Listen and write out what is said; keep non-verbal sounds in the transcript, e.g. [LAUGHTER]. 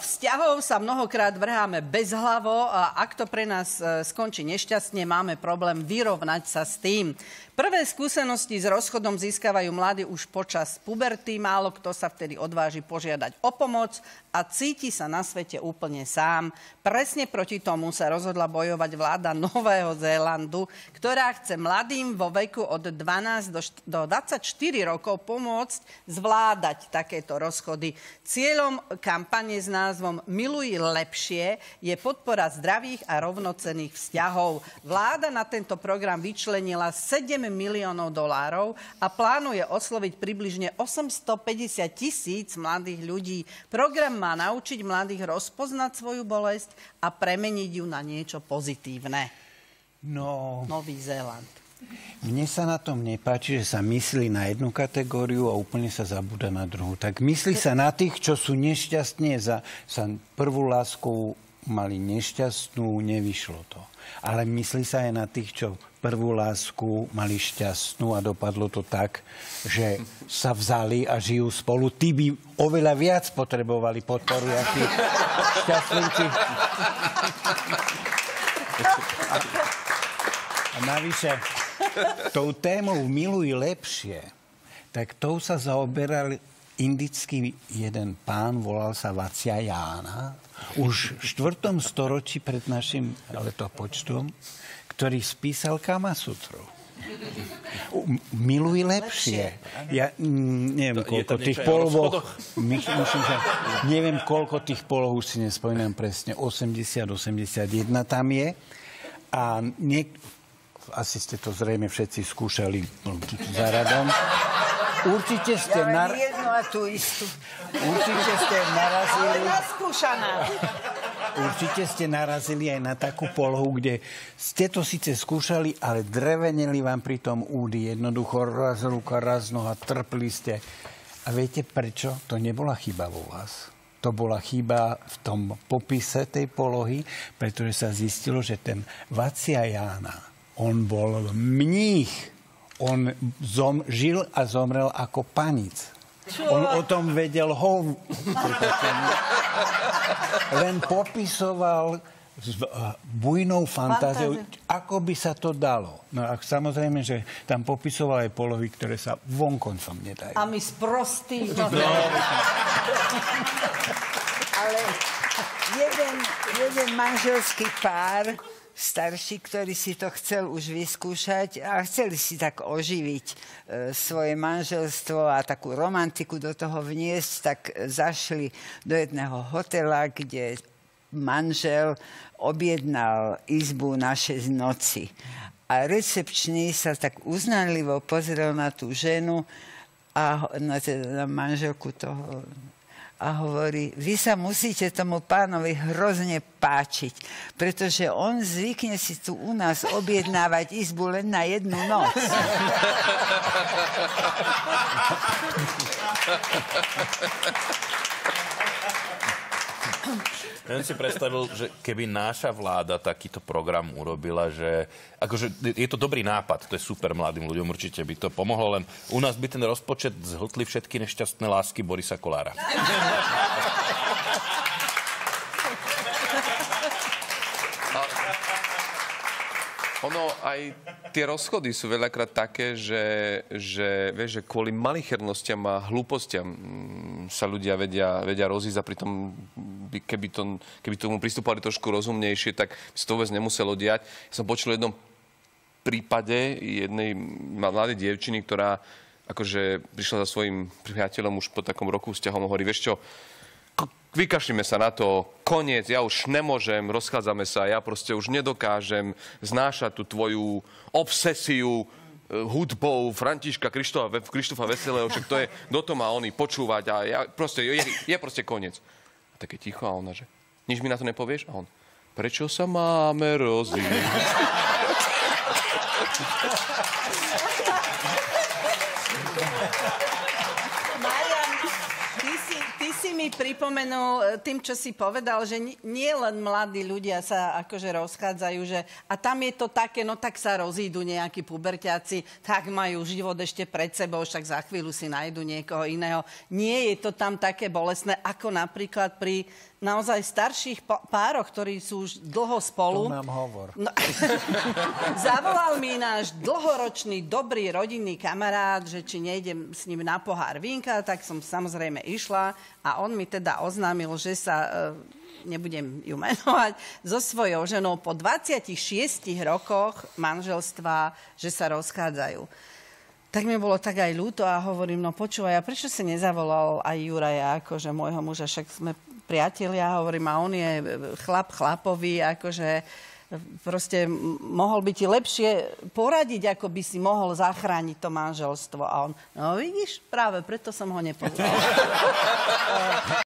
vzťahov sa mnohokrát vrháme bezhlavo a ak to pre nás e, skončí nešťastne, máme problém vyrovnať sa s tým. Prvé skúsenosti s rozchodom získavajú mladí už počas puberty. Málo kto sa vtedy odváži požiadať o pomoc a cíti sa na svete úplne sám. Presne proti tomu sa rozhodla bojovať vláda Nového Zélandu, ktorá chce mladým vo veku od 12 do, do 24 rokov pomôcť zvládať takéto rozchody. Cieľom kampane s názvom Miluj lepšie je podpora zdravých a rovnocených vzťahov. Vláda na tento program vyčlenila 7 miliónov dolárov a plánuje osloviť približne 850 tisíc mladých ľudí. Program má naučiť mladých rozpoznať svoju bolesť a premeniť ju na niečo pozitívne. No... Nový Zéland. Mne sa na tom nepáči, že sa myslí na jednu kategóriu a úplne sa zabúda na druhú. Tak myslí sa na tých, čo sú nešťastne za, sa prvú lásku mali nešťastnú, nevyšlo to. Ale myslí sa aj na tých, čo prvú lásku mali šťastnú a dopadlo to tak, že sa vzali a žijú spolu. Tí by oveľa viac potrebovali podporu, ako tí šťastlivci. A, a navyše, tou témou miluj lepšie, tak tou sa zaoberal indický jeden pán, volal sa Vacia Jána, už v 4. storočí pred našim letopočtom ktorý spísal Kamasutru. Miluj lepšie. Ja mm, neviem, koľko tých. Myslím, že neviem, koľko tých poloh už si nespomínam presne. 80, 81 tam je. A niek- asi ste to zrejme všetci skúšali za radom. Určite ste... Nar... jednu a tú istú. Určite ste narazili... Neskúšaná. Určite ste narazili aj na takú polohu, kde ste to síce skúšali, ale dreveneli vám pri tom údy. Jednoducho raz ruka, raz noha, trpli ste. A viete prečo? To nebola chyba vo vás. To bola chyba v tom popise tej polohy, pretože sa zistilo, že ten Vacia Jána, on bol mních. On zom, žil a zomrel ako panic. Čo? On o tom vedel ho... Len popisoval s eh, bujnou fantáziou, ako by sa to dalo. No a samozrejme, že tam popisoval aj polohy, ktoré sa vonkoncom nedajú. A my sprostí. No. Ale jeden, jeden manželský pár starší, ktorý si to chcel už vyskúšať a chceli si tak oživiť e, svoje manželstvo a takú romantiku do toho vniesť, tak zašli do jedného hotela, kde manžel objednal izbu na 6 noci. A recepčný sa tak uznanlivo pozrel na tú ženu a na, teda na manželku toho a hovorí, vy sa musíte tomu pánovi hrozne páčiť, pretože on zvykne si tu u nás objednávať izbu len na jednu noc. [LAUGHS] Ja si predstavil, že keby náša vláda takýto program urobila, že akože je to dobrý nápad, to je super mladým ľuďom, určite by to pomohlo, len u nás by ten rozpočet zhltli všetky nešťastné lásky Borisa Kolára. Ono aj tie rozchody sú veľakrát také, že, že, vieš, že kvôli malichernostiam a hlúpostiam mm, sa ľudia vedia, vedia rozísť a pritom by, keby, to, keby tomu pristupovali trošku rozumnejšie, tak si to vôbec nemuselo diať. Ja som počul jednom prípade jednej mladej dievčiny, ktorá akože prišla za svojim priateľom už po takom roku vzťahom hovorí, vieš čo, vykašlíme sa na to, koniec, ja už nemôžem, rozchádzame sa, ja proste už nedokážem znášať tú tvoju obsesiu eh, hudbou Františka Krištofa, Krištofa Veselého, však to je, kto to má oni počúvať a ja, proste, je, je proste koniec. Také ticho a ona, že nič mi na to nepovieš? A on, prečo sa máme rozísť? [LAUGHS] mi pripomenul e, tým, čo si povedal, že ni- nie len mladí ľudia sa akože rozchádzajú, že a tam je to také, no tak sa rozídu nejakí puberťáci, tak majú život ešte pred sebou, však za chvíľu si nájdu niekoho iného. Nie je to tam také bolestné, ako napríklad pri naozaj starších pároch, ktorí sú už dlho spolu. To nám hovor. No, [LAUGHS] zavolal mi náš dlhoročný, dobrý rodinný kamarát, že či nejdem s ním na pohár vínka, tak som samozrejme išla a on mi teda oznámil, že sa, e, nebudem ju menovať, so svojou ženou po 26 rokoch manželstva, že sa rozchádzajú. Tak mi bolo tak aj ľúto a hovorím, no počúvaj, a prečo si nezavolal aj Juraja, akože môjho muža, však sme priatelia, hovorím, a on je chlap chlapovi, akože proste mohol by ti lepšie poradiť, ako by si mohol zachrániť to manželstvo. A on, no vidíš, práve preto som ho nepovedal. [LAUGHS]